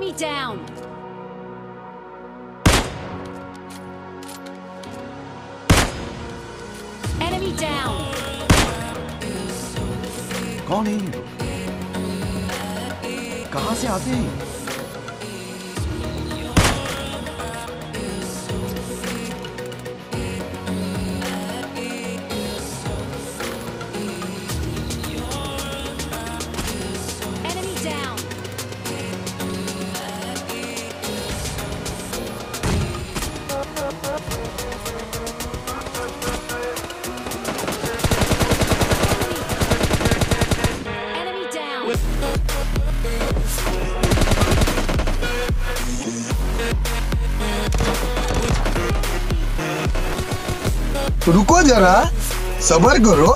Enemy down. Enemy down. कौन है ये लोग कहां से आते हैं रुको जरा सबर करो।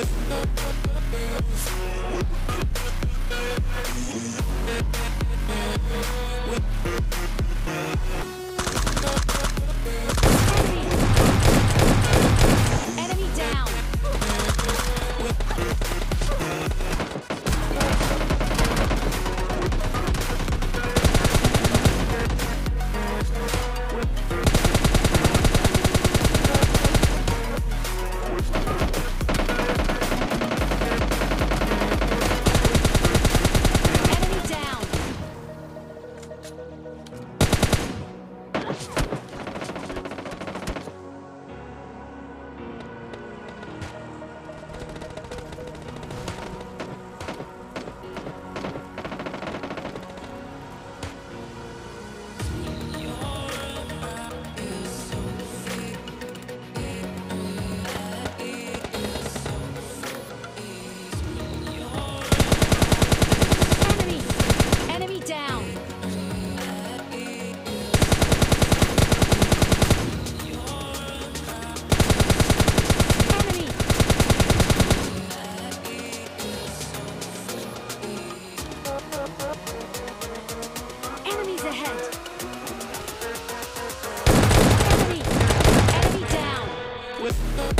We'll